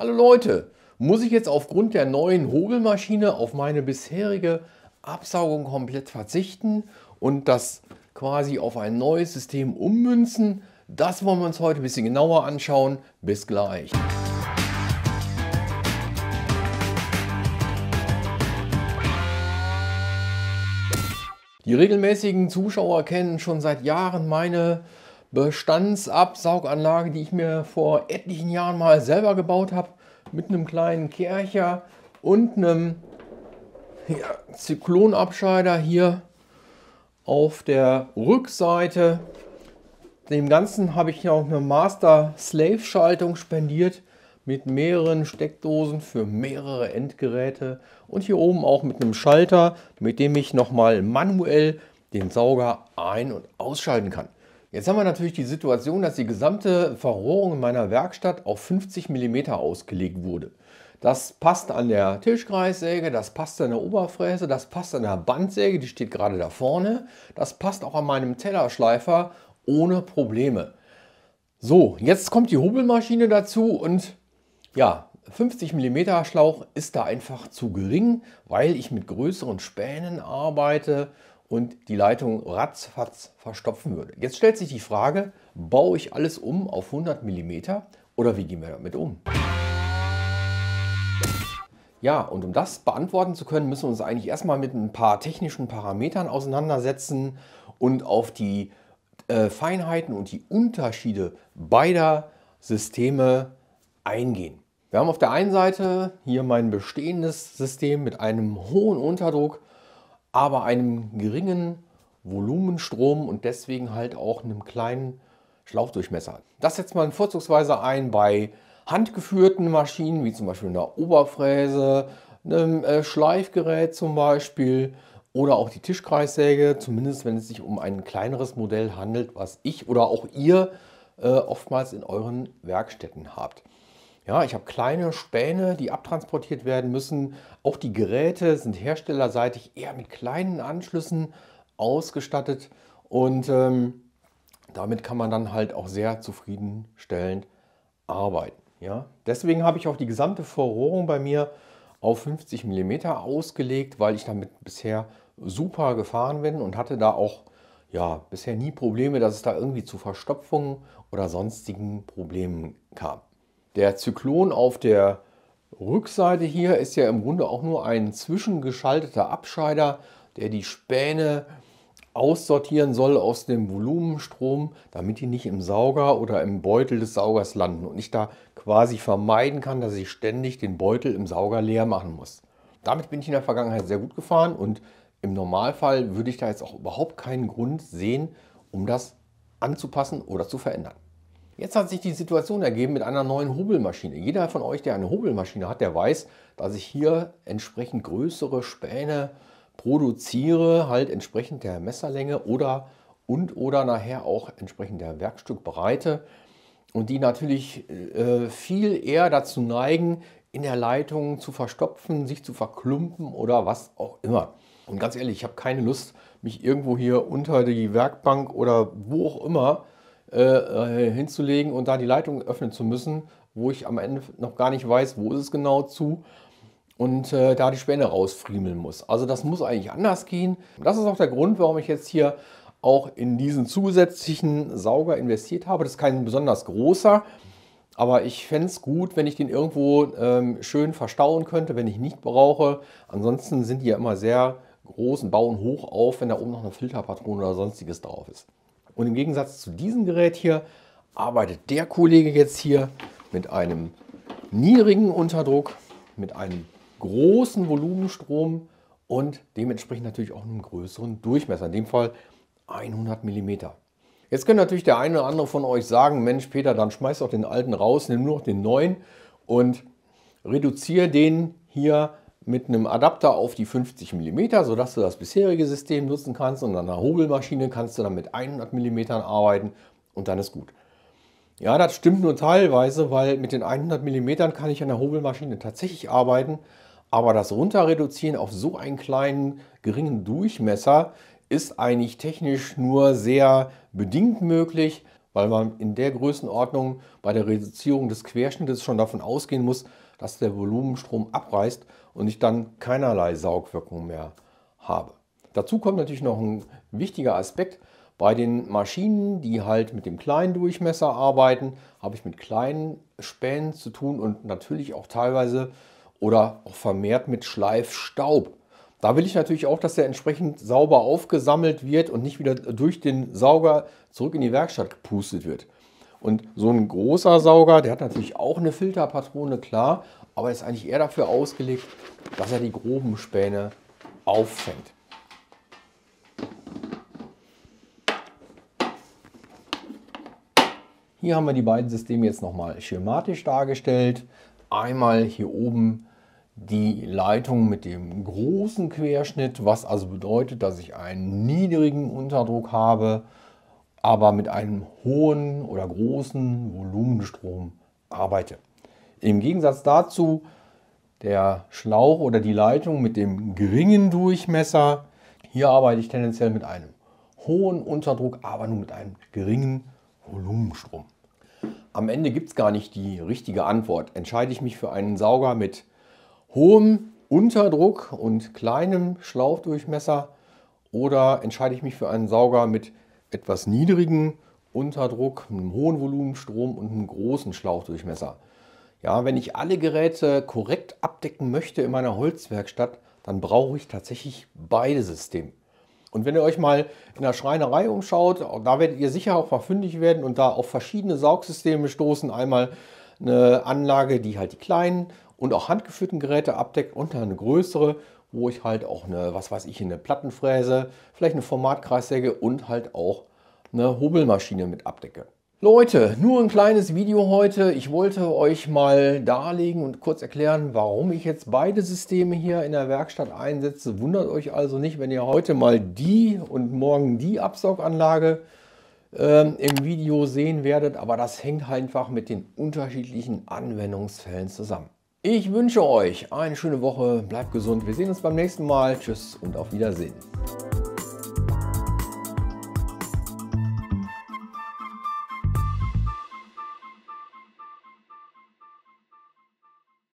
Hallo Leute, muss ich jetzt aufgrund der neuen Hobelmaschine auf meine bisherige Absaugung komplett verzichten und das quasi auf ein neues System ummünzen? Das wollen wir uns heute ein bisschen genauer anschauen. Bis gleich. Die regelmäßigen Zuschauer kennen schon seit Jahren meine Bestandsabsauganlage, die ich mir vor etlichen Jahren mal selber gebaut habe, mit einem kleinen Kercher und einem ja, Zyklonabscheider hier auf der Rückseite. Dem Ganzen habe ich auch eine Master-Slave-Schaltung spendiert mit mehreren Steckdosen für mehrere Endgeräte und hier oben auch mit einem Schalter, mit dem ich nochmal manuell den Sauger ein- und ausschalten kann. Jetzt haben wir natürlich die Situation, dass die gesamte Verrohrung in meiner Werkstatt auf 50 mm ausgelegt wurde. Das passt an der Tischkreissäge, das passt an der Oberfräse, das passt an der Bandsäge, die steht gerade da vorne. Das passt auch an meinem Tellerschleifer ohne Probleme. So, jetzt kommt die Hobelmaschine dazu und ja, 50 mm Schlauch ist da einfach zu gering, weil ich mit größeren Spänen arbeite und die Leitung ratzfatz verstopfen würde. Jetzt stellt sich die Frage, baue ich alles um auf 100 mm oder wie gehen wir damit um? Ja, und um das beantworten zu können, müssen wir uns eigentlich erstmal mit ein paar technischen Parametern auseinandersetzen und auf die äh, Feinheiten und die Unterschiede beider Systeme eingehen. Wir haben auf der einen Seite hier mein bestehendes System mit einem hohen Unterdruck aber einem geringen Volumenstrom und deswegen halt auch einem kleinen Schlauchdurchmesser. Das setzt man vorzugsweise ein bei handgeführten Maschinen, wie zum Beispiel einer Oberfräse, einem äh, Schleifgerät zum Beispiel oder auch die Tischkreissäge, zumindest wenn es sich um ein kleineres Modell handelt, was ich oder auch ihr äh, oftmals in euren Werkstätten habt. Ja, ich habe kleine Späne, die abtransportiert werden müssen. Auch die Geräte sind herstellerseitig eher mit kleinen Anschlüssen ausgestattet und ähm, damit kann man dann halt auch sehr zufriedenstellend arbeiten. Ja? Deswegen habe ich auch die gesamte Verrohrung bei mir auf 50 mm ausgelegt, weil ich damit bisher super gefahren bin und hatte da auch ja, bisher nie Probleme, dass es da irgendwie zu Verstopfungen oder sonstigen Problemen kam. Der Zyklon auf der Rückseite hier ist ja im Grunde auch nur ein zwischengeschalteter Abscheider, der die Späne aussortieren soll aus dem Volumenstrom, damit die nicht im Sauger oder im Beutel des Saugers landen und ich da quasi vermeiden kann, dass ich ständig den Beutel im Sauger leer machen muss. Damit bin ich in der Vergangenheit sehr gut gefahren und im Normalfall würde ich da jetzt auch überhaupt keinen Grund sehen, um das anzupassen oder zu verändern. Jetzt hat sich die Situation ergeben mit einer neuen Hobelmaschine. Jeder von euch, der eine Hobelmaschine hat, der weiß, dass ich hier entsprechend größere Späne produziere, halt entsprechend der Messerlänge oder und oder nachher auch entsprechend der Werkstückbreite und die natürlich äh, viel eher dazu neigen, in der Leitung zu verstopfen, sich zu verklumpen oder was auch immer. Und ganz ehrlich, ich habe keine Lust, mich irgendwo hier unter die Werkbank oder wo auch immer äh, äh, hinzulegen und da die Leitung öffnen zu müssen, wo ich am Ende noch gar nicht weiß, wo ist es genau zu und äh, da die Späne rausfriemeln muss. Also das muss eigentlich anders gehen. Das ist auch der Grund, warum ich jetzt hier auch in diesen zusätzlichen Sauger investiert habe. Das ist kein besonders großer, aber ich fände es gut, wenn ich den irgendwo ähm, schön verstauen könnte, wenn ich nicht brauche. Ansonsten sind die ja immer sehr groß und bauen hoch auf, wenn da oben noch eine Filterpatrone oder sonstiges drauf ist. Und im Gegensatz zu diesem Gerät hier arbeitet der Kollege jetzt hier mit einem niedrigen Unterdruck, mit einem großen Volumenstrom und dementsprechend natürlich auch einem größeren Durchmesser, in dem Fall 100 mm. Jetzt könnte natürlich der eine oder andere von euch sagen, Mensch Peter, dann schmeiß doch den alten raus, nimm nur noch den neuen und reduziere den hier mit einem Adapter auf die 50 mm, sodass du das bisherige System nutzen kannst und an einer Hobelmaschine kannst du dann mit 100 mm arbeiten und dann ist gut. Ja, das stimmt nur teilweise, weil mit den 100 mm kann ich an der Hobelmaschine tatsächlich arbeiten, aber das Runterreduzieren auf so einen kleinen, geringen Durchmesser ist eigentlich technisch nur sehr bedingt möglich, weil man in der Größenordnung bei der Reduzierung des Querschnittes schon davon ausgehen muss, dass der Volumenstrom abreißt und ich dann keinerlei Saugwirkung mehr habe. Dazu kommt natürlich noch ein wichtiger Aspekt. Bei den Maschinen, die halt mit dem kleinen Durchmesser arbeiten, habe ich mit kleinen Spänen zu tun und natürlich auch teilweise oder auch vermehrt mit Schleifstaub. Da will ich natürlich auch, dass der entsprechend sauber aufgesammelt wird und nicht wieder durch den Sauger zurück in die Werkstatt gepustet wird. Und so ein großer Sauger, der hat natürlich auch eine Filterpatrone, klar, aber ist eigentlich eher dafür ausgelegt, dass er die groben Späne auffängt. Hier haben wir die beiden Systeme jetzt nochmal schematisch dargestellt. Einmal hier oben die Leitung mit dem großen Querschnitt, was also bedeutet, dass ich einen niedrigen Unterdruck habe, aber mit einem hohen oder großen Volumenstrom arbeite. Im Gegensatz dazu der Schlauch oder die Leitung mit dem geringen Durchmesser. Hier arbeite ich tendenziell mit einem hohen Unterdruck, aber nur mit einem geringen Volumenstrom. Am Ende gibt es gar nicht die richtige Antwort. Entscheide ich mich für einen Sauger mit hohem Unterdruck und kleinem Schlauchdurchmesser oder entscheide ich mich für einen Sauger mit etwas niedrigem Unterdruck, einem hohen Volumenstrom und einem großen Schlauchdurchmesser. Ja, wenn ich alle Geräte korrekt abdecken möchte in meiner Holzwerkstatt, dann brauche ich tatsächlich beide Systeme. Und wenn ihr euch mal in der Schreinerei umschaut, da werdet ihr sicher auch mal werden und da auf verschiedene Saugsysteme stoßen. Einmal eine Anlage, die halt die kleinen und auch handgeführten Geräte abdeckt und eine größere, wo ich halt auch eine, was weiß ich, eine Plattenfräse, vielleicht eine Formatkreissäge und halt auch eine Hobelmaschine mit abdecke. Leute, nur ein kleines Video heute. Ich wollte euch mal darlegen und kurz erklären, warum ich jetzt beide Systeme hier in der Werkstatt einsetze. Wundert euch also nicht, wenn ihr heute mal die und morgen die Absauganlage äh, im Video sehen werdet. Aber das hängt einfach mit den unterschiedlichen Anwendungsfällen zusammen. Ich wünsche euch eine schöne Woche, bleibt gesund. Wir sehen uns beim nächsten Mal. Tschüss und auf Wiedersehen.